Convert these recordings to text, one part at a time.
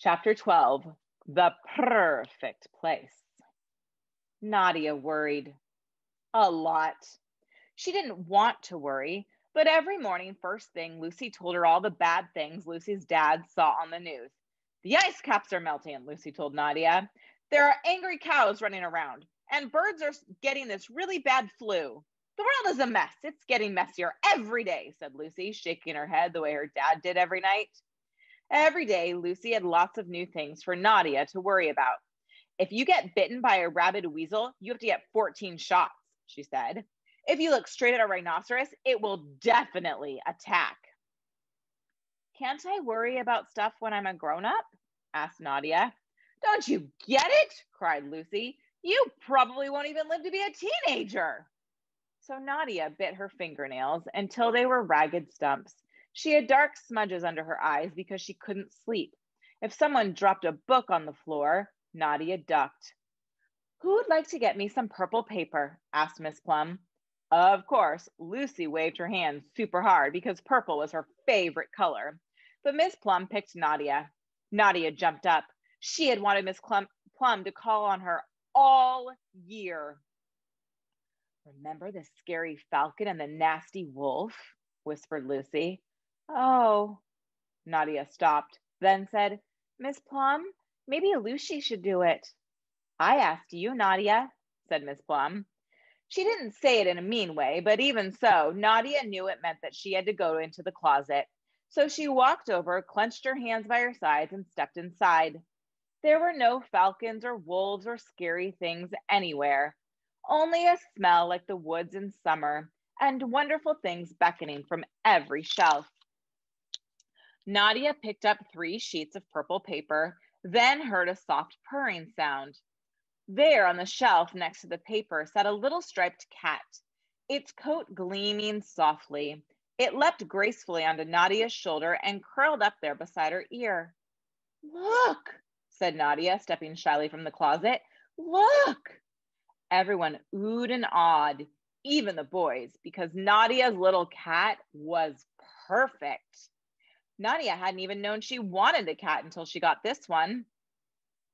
Chapter 12 The Perfect Place. Nadia worried a lot. She didn't want to worry, but every morning, first thing, Lucy told her all the bad things Lucy's dad saw on the news. The ice caps are melting, Lucy told Nadia. There are angry cows running around, and birds are getting this really bad flu. The world is a mess. It's getting messier every day, said Lucy, shaking her head the way her dad did every night. Every day, Lucy had lots of new things for Nadia to worry about. If you get bitten by a rabid weasel, you have to get 14 shots, she said. If you look straight at a rhinoceros, it will definitely attack. Can't I worry about stuff when I'm a grown up? asked Nadia. Don't you get it? cried Lucy. You probably won't even live to be a teenager. So Nadia bit her fingernails until they were ragged stumps she had dark smudges under her eyes because she couldn't sleep. If someone dropped a book on the floor, Nadia ducked. Who would like to get me some purple paper? asked Miss Plum. Of course, Lucy waved her hand super hard because purple was her favorite color. But Miss Plum picked Nadia. Nadia jumped up. She had wanted Miss Plum, Plum to call on her all year. Remember the scary falcon and the nasty wolf? whispered Lucy. Oh, Nadia stopped, then said, Miss Plum, maybe Lucy should do it. I asked you, Nadia, said Miss Plum. She didn't say it in a mean way, but even so, Nadia knew it meant that she had to go into the closet. So she walked over, clenched her hands by her sides, and stepped inside. There were no falcons or wolves or scary things anywhere, only a smell like the woods in summer and wonderful things beckoning from every shelf. Nadia picked up three sheets of purple paper, then heard a soft purring sound. There on the shelf next to the paper sat a little striped cat, its coat gleaming softly. It leapt gracefully onto Nadia's shoulder and curled up there beside her ear. Look, said Nadia, stepping shyly from the closet. Look! Everyone oohed and awed, even the boys, because Nadia's little cat was perfect. Nadia hadn't even known she wanted a cat until she got this one.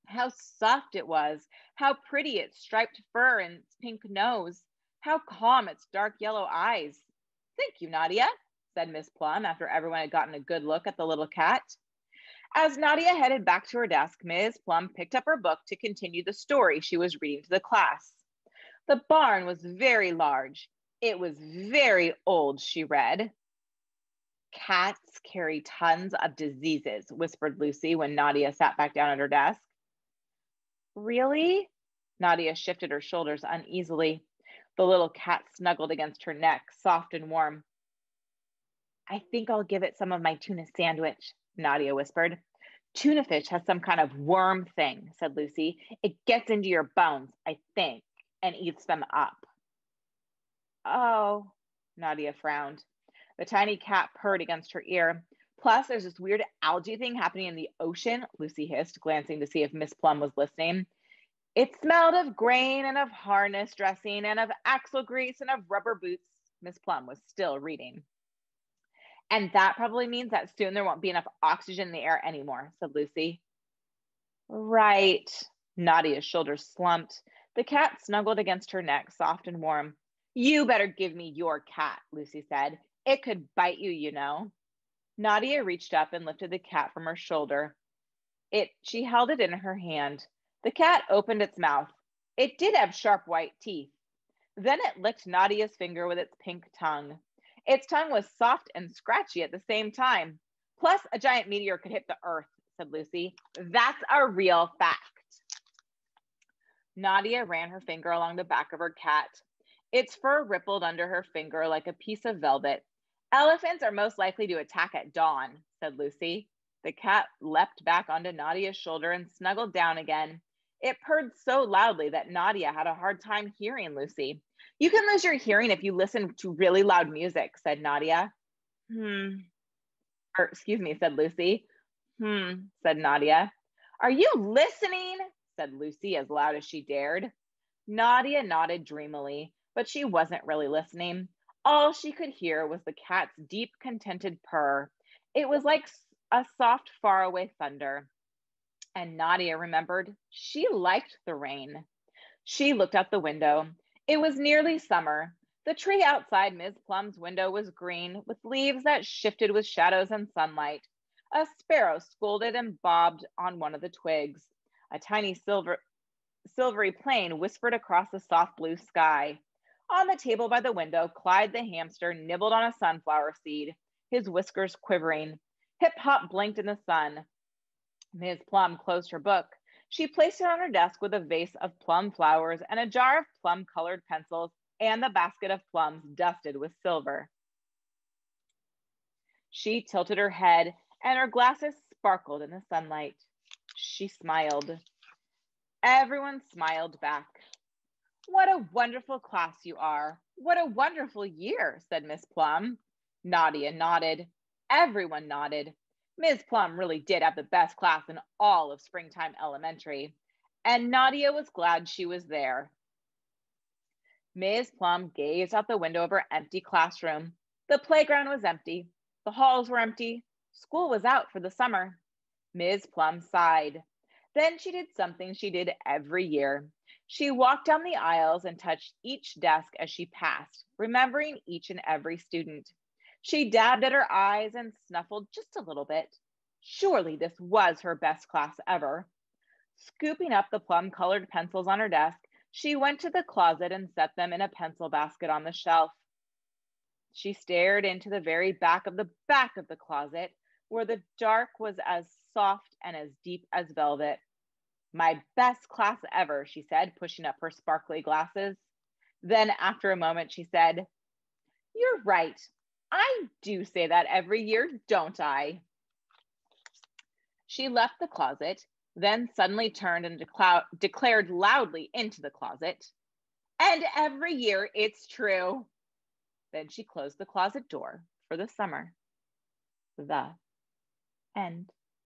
How soft it was, how pretty its striped fur and its pink nose, how calm its dark yellow eyes. Thank you, Nadia, said Miss Plum after everyone had gotten a good look at the little cat. As Nadia headed back to her desk, Ms. Plum picked up her book to continue the story she was reading to the class. The barn was very large. It was very old, she read. Cats carry tons of diseases, whispered Lucy when Nadia sat back down at her desk. Really? Nadia shifted her shoulders uneasily. The little cat snuggled against her neck, soft and warm. I think I'll give it some of my tuna sandwich, Nadia whispered. Tuna fish has some kind of worm thing, said Lucy. It gets into your bones, I think, and eats them up. Oh, Nadia frowned. The tiny cat purred against her ear. Plus, there's this weird algae thing happening in the ocean, Lucy hissed, glancing to see if Miss Plum was listening. It smelled of grain and of harness dressing and of axle grease and of rubber boots. Miss Plum was still reading. And that probably means that soon there won't be enough oxygen in the air anymore, said Lucy. Right. Nadia's shoulders slumped. The cat snuggled against her neck, soft and warm. You better give me your cat, Lucy said. It could bite you, you know. Nadia reached up and lifted the cat from her shoulder. It she held it in her hand. The cat opened its mouth. It did have sharp white teeth. Then it licked Nadia's finger with its pink tongue. Its tongue was soft and scratchy at the same time. Plus, a giant meteor could hit the earth, said Lucy. That's a real fact. Nadia ran her finger along the back of her cat. Its fur rippled under her finger like a piece of velvet. Elephants are most likely to attack at dawn, said Lucy. The cat leapt back onto Nadia's shoulder and snuggled down again. It purred so loudly that Nadia had a hard time hearing Lucy. You can lose your hearing if you listen to really loud music, said Nadia. Hmm. Or, excuse me, said Lucy. Hmm, said Nadia. Are you listening? said Lucy as loud as she dared. Nadia nodded dreamily, but she wasn't really listening. All she could hear was the cat's deep, contented purr. It was like a soft, faraway thunder. And Nadia remembered she liked the rain. She looked out the window. It was nearly summer. The tree outside Ms. Plum's window was green, with leaves that shifted with shadows and sunlight. A sparrow scolded and bobbed on one of the twigs. A tiny silver, silvery plane whispered across the soft blue sky. On the table by the window, Clyde the hamster nibbled on a sunflower seed, his whiskers quivering. Hip Hop blinked in the sun. Ms. Plum closed her book. She placed it on her desk with a vase of plum flowers and a jar of plum colored pencils and the basket of plums dusted with silver. She tilted her head and her glasses sparkled in the sunlight. She smiled. Everyone smiled back. What a wonderful class you are. What a wonderful year, said Miss Plum. Nadia nodded. Everyone nodded. Ms. Plum really did have the best class in all of Springtime Elementary, and Nadia was glad she was there. Ms. Plum gazed out the window of her empty classroom. The playground was empty. The halls were empty. School was out for the summer. Ms. Plum sighed. Then she did something she did every year. She walked down the aisles and touched each desk as she passed, remembering each and every student. She dabbed at her eyes and snuffled just a little bit. Surely this was her best class ever. Scooping up the plum colored pencils on her desk, she went to the closet and set them in a pencil basket on the shelf. She stared into the very back of the back of the closet, where the dark was as soft and as deep as velvet. My best class ever, she said, pushing up her sparkly glasses. Then, after a moment, she said, You're right. I do say that every year, don't I? She left the closet, then suddenly turned and declared loudly into the closet, And every year, it's true. Then she closed the closet door for the summer. The end.